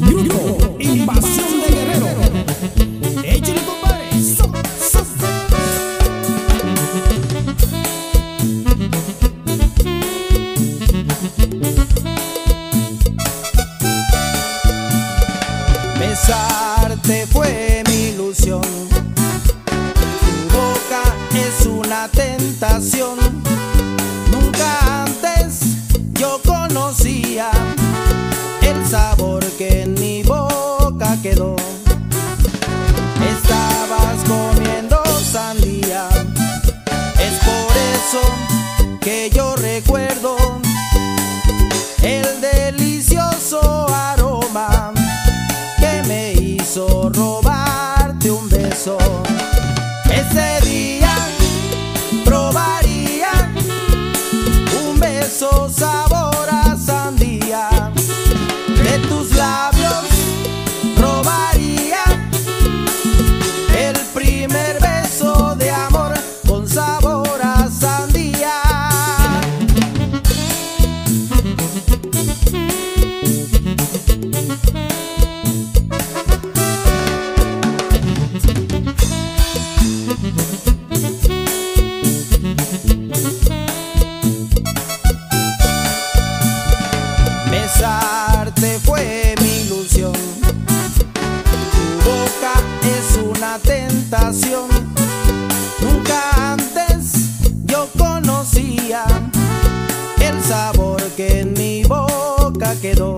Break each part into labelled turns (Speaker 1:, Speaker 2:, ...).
Speaker 1: Grupo
Speaker 2: Emba que yo recuerdo. fue mi ilusión. Tu boca es una tentación. Nunca antes yo conocía el sabor que en mi boca quedó.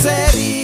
Speaker 2: sería